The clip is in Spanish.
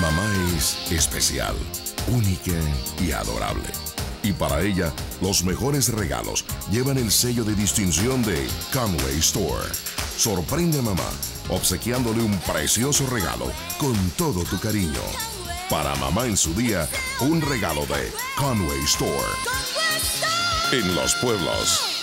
Mamá es especial, única y adorable. Y para ella, los mejores regalos llevan el sello de distinción de Conway Store. Sorprende a mamá obsequiándole un precioso regalo con todo tu cariño. Para mamá en su día, un regalo de Conway Store. En los pueblos,